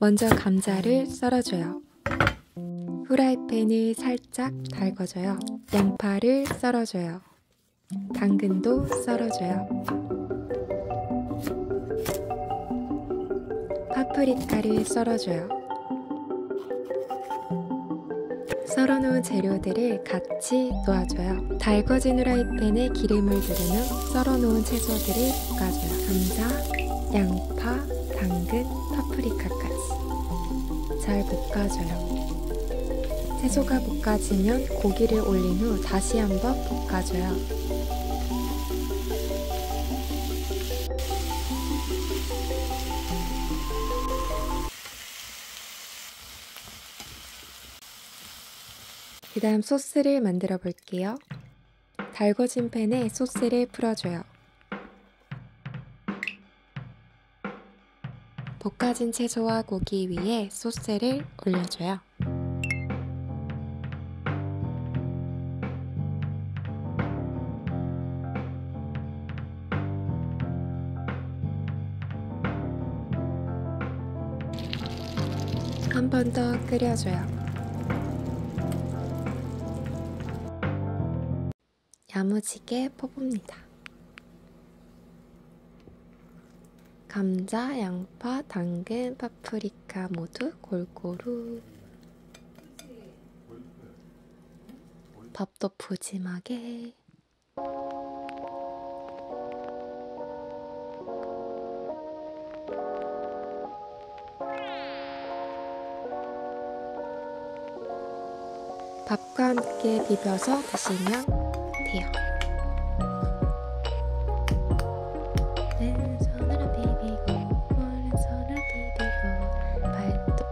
먼저 감자를 썰어줘요. 후라이팬을 살짝 달궈줘요. 양파를 썰어줘요. 당근도 썰어줘요. 파프리카를 썰어줘요. 썰어놓은 재료들을 같이 놓아줘요. 달궈진 후라이팬에 기름을 두르면 썰어놓은 채소들을 볶아줘요. 감자, 양파, 당근, 파프리카까지 잘 볶아줘요. 채소가 볶아지면 고기를 올린 후 다시 한번 볶아줘요. 그 다음 소스를 만들어 볼게요. 달궈진 팬에 소스를 풀어줘요. 볶아진 채소와 고기 위에 소스를 올려줘요. 한 번 더 끓여줘요. 야무지게 퍼봅니다. 감자, 양파, 당근, 파프리카 모두 골고루 밥도 푸짐하게 밥과 함께 비벼서 드시면 같아요. 맨손으로 비비고 오른손으로 비비고 발톱